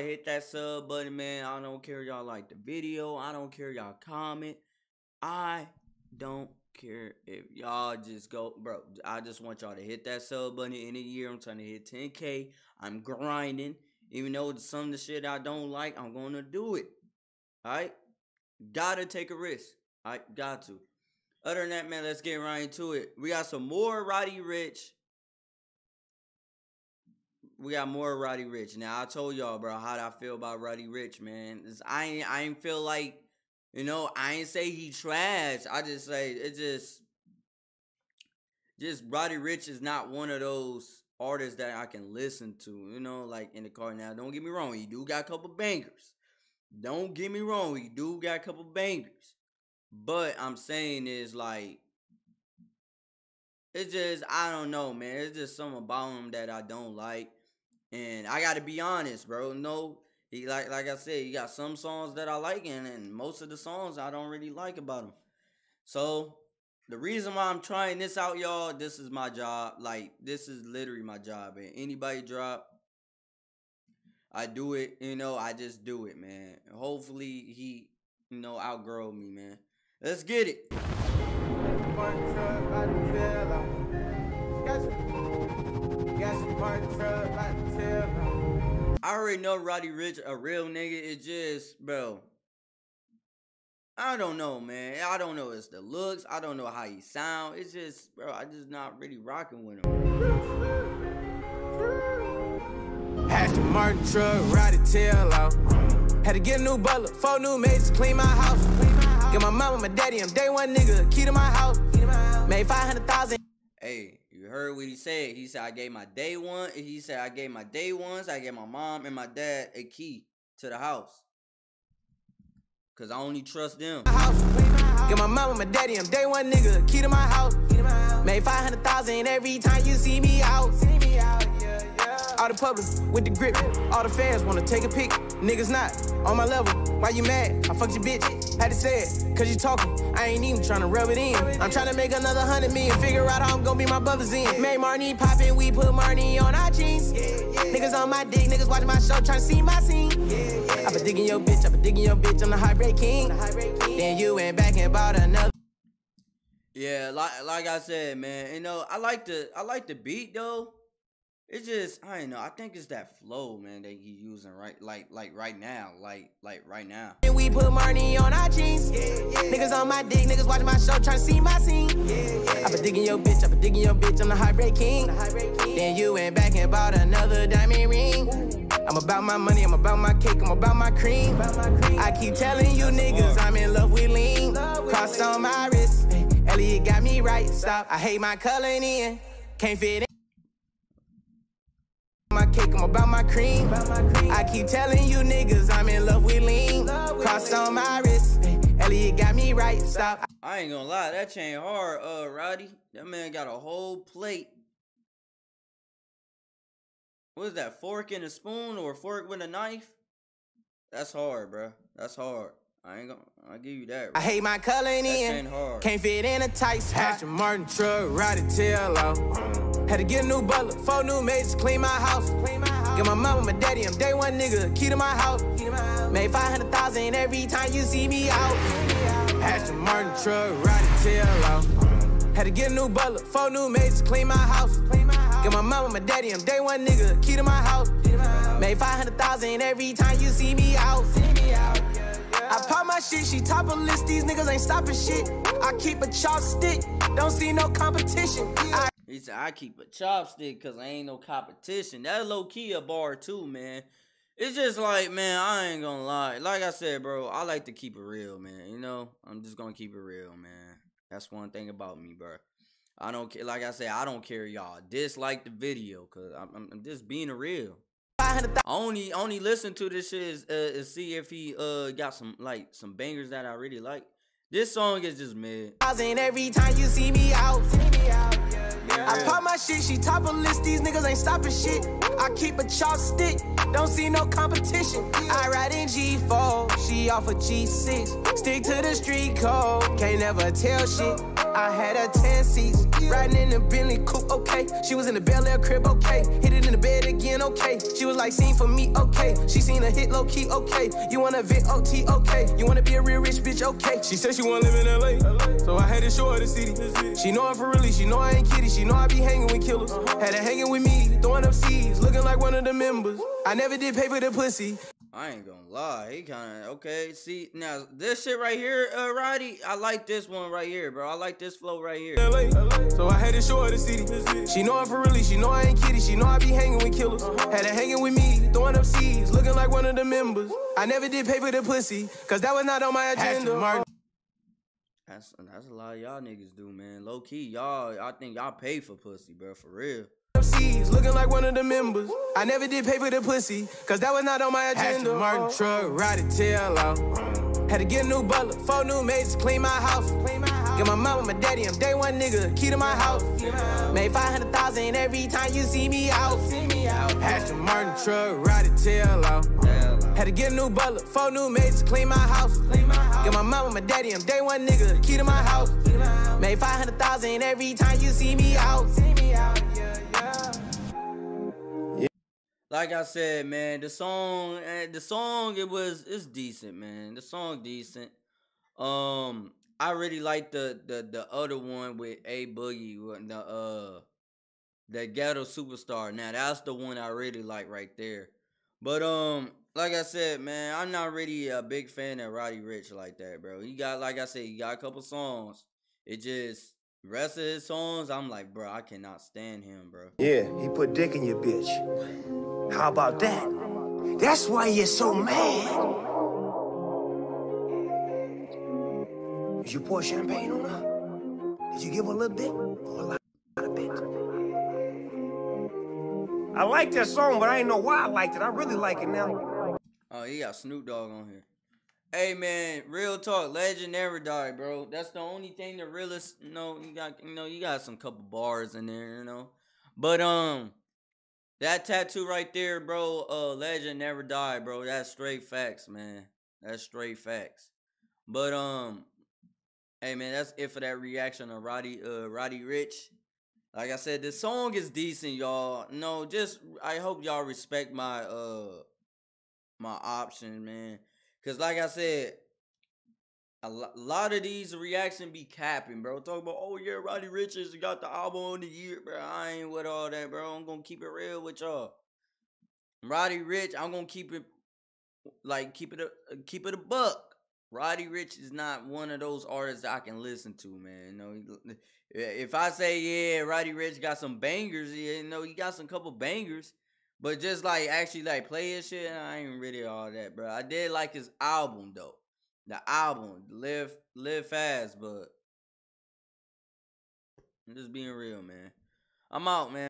hit that sub button, man. I don't care y'all like the video. I don't care y'all comment. I don't care if y'all just go, bro. I just want y'all to hit that sub button in a year. I'm trying to hit 10k. I'm grinding. Even though some of the shit I don't like, I'm gonna do it. Alright? Gotta take a risk. Alright, got to. Other than that, man, let's get right into it. We got some more Roddy Ricch. We got more Roddy Ricch. Now I told y'all, bro, how I feel about Roddy Ricch, man. I ain't I ain't feel like you know, I ain't say he trash. I just say it just just Roddy Ricch is not one of those artists that I can listen to, you know, like in the car. Now, don't get me wrong, he do got a couple bangers. Don't get me wrong, he do got a couple bangers. But I'm saying is like it's just I don't know, man. It's just something about him that I don't like. And I gotta be honest, bro. No, he like like I said, he got some songs that I like, and, and most of the songs I don't really like about him. So the reason why I'm trying this out, y'all, this is my job. Like this is literally my job. And anybody drop, I do it. You know, I just do it, man. Hopefully he, you know, outgrow me, man. Let's get it. I already know Roddy Ricch a real nigga. It's just, bro. I don't know, man. I don't know it's the looks. I don't know how he sound. It's just, bro, I just not really rocking with him. Aston Martin truck, ride the tail out. Had to get a new butler, four new maids to clean my house. Get my mama, my daddy, I'm day one nigga, key to my house. Made 500,000. Hey, heard what he said. He said, I gave my day one. He said, I gave my day ones. I gave my mom and my dad a key to the house. Cause I only trust them. Get my mama, my daddy, I'm day one nigga, key to my house. Made 500,000 every time you see me out. All the public with the grip, all the fans wanna take a pic. Niggas not on my level. Why you mad? I fucked your bitch. Had to say it, cause you talking. I ain't even trying to rub it in. I'm trying to make another hundred million. Figure out how I'm gonna be my brothers in. Made Amiri poppin', we put Amiri on our jeans. Niggas on my dick, niggas watching my show, trying to see my scene. I been digging your bitch, I been digging your bitch, I'm the heartbreak king. Then you went back and bought another. Yeah, like like I said, man, you know, I like the I like the beat though. It's just I don't know. I think it's that flow, man, that he's using right, like like right now, like like right now. And we put money on our jeans. Yeah, yeah. Niggas on my dick, niggas watching my show, trying to see my scene. Yeah, yeah. I been digging your bitch, I been digging your bitch, I'm the heartbreak king. The heartbreak king. Then you went back and bought another diamond ring. I'm about my money, I'm about my cake, I'm about my cream. About my cream. I keep telling you niggas I'm in love with lean. Cross on my wrist, Elliot got me right. Stop, I hate my color in, can't fit in my cake, I'm about my cream. I keep telling you niggas I'm in love with lean. Cross on my wrist, Elliot got me right. Stop. I ain't gonna lie, that chain hard, uh, Roddy. That man got a whole plate. What is that, fork and a spoon or fork with a knife? That's hard, bro. That's hard. I ain't gonna, I'll give you that. Bro. I hate my color in. Can't fit in a tight spot. Aston Martin truck, ride the tail out. Had to get a new butler, four new maids to clean my house. Get my mama, my daddy, I'm day one nigga, key to my house. Made 500,000 every time you see me out. Aston Martin truck, ride the tail out. Had to get a new butler, four new maids to clean my house. Get my mama, my daddy, I'm day one nigga, key to my house. Made 500,000 every time you see me out. I pop my shit, she top of list, these niggas ain't stopping shit. I keep a chopstick, don't see no competition. I he said, I keep a chopstick because I ain't no competition. That low key a bar too, man. It's just like, man, I ain't gonna lie. Like I said, bro, I like to keep it real, man. You know, I'm just gonna keep it real, man. That's one thing about me, bro. I don't care. Like I said, I don't care, y'all. Dislike the video, cause I'm, I'm just being real. I only only listen to this shit is, uh, is see if he uh got some like some bangers that I really like. This song is just mid. Every time you see me out, see me out. I pop my shit, she top of list, these niggas ain't stopping shit. I keep a chopstick, don't see no competition. I ride in G4, she off a G6. Stick to the street code, can't never tell shit. I had her 10 seats, riding in the Bentley coupe, okay. She was in the Bel Air crib, okay. Hit it in the bed again, okay. She was like, seen for me, okay. She seen a hit low key, okay. You wanna Vic OT, okay. You wanna be a real rich bitch, okay. She said she wanna live in LA, so I had to show her the city. She know I'm for really, she know I ain't kidding. She know I be hanging with killers. Had her hanging with me, throwing up seeds, looking like one of the members. I never did pay for the pussy. I ain't gonna lie. He kind of okay. See now this shit right here, uh, Roddy. I like this one right here, bro. I like this flow right here. LA, so I had to show her the city. She know I'm for really. She know I ain't kidding. She know I be hanging with killers. Had her hanging with me, throwing up seeds, looking like one of the members. I never did pay for the pussy, cause that was not on my agenda. That's that's a lot of y'all niggas do, man. Low key, y'all. I think y'all pay for pussy, bro. For real. Seas, looking like one of the members. I never did pay for the pussy, cause that was not on my agenda. Martin truck, ride it tail out. Had to get a new butler, four new maids, clean my house. Get my mama, my daddy, I'm day one nigga, key to my house. Made 500,000 every time you see me out. Aston Martin truck, ride it tail out. Had to get a new butler, four new maids, clean my house. Get my mama, my daddy, I'm day one nigga, key to my house. Made 500,000 every time you see me out. Like I said, man, the song, eh, the song, it was, it's decent, man. The song decent. Um, I really like the the the other one with A Boogie, the uh, the Ghetto Superstar. Now that's the one I really like right there. But um, like I said, man, I'm not really a big fan of Roddy Ricch like that, bro. He got, like I said, he got a couple songs. It just rest of his songs, I'm like, bro, I cannot stand him, bro. Yeah, he put dick in your bitch. How about that? That's why you're so mad. Did you pour champagne on her? Did you give her a little bit or a lot of bit? I like that song, but I ain't know why I liked it. I really like it now. Oh, he got Snoop Dogg on here. Hey man, real talk, legend never die, bro. That's the only thing the realist, you know, you got, you know, you got some couple bars in there, you know. But um, that tattoo right there, bro, uh, legend never die, bro. That's straight facts, man. That's straight facts. But um, hey man, that's it for that reaction of Roddy uh Roddy Ricch. Like I said, the song is decent, y'all. No, just I hope y'all respect my uh my option, man. Cause like I said, a lot of these reaction be capping, bro. Talk about, oh yeah, Roddy Richards got the album of the year, bro. I ain't with all that, bro. I'm gonna keep it real with y'all. Roddy Ricch, I'm gonna keep it like keep it a uh, keep it a buck. Roddy Ricch is not one of those artists I can listen to, man. You know, if I say yeah, Roddy Ricch got some bangers, yeah, you know, he got some couple bangers. But just like actually like play his shit, I ain't really all that, bro. I did like his album though. The album live live fast but i'm just being real man. I'm out man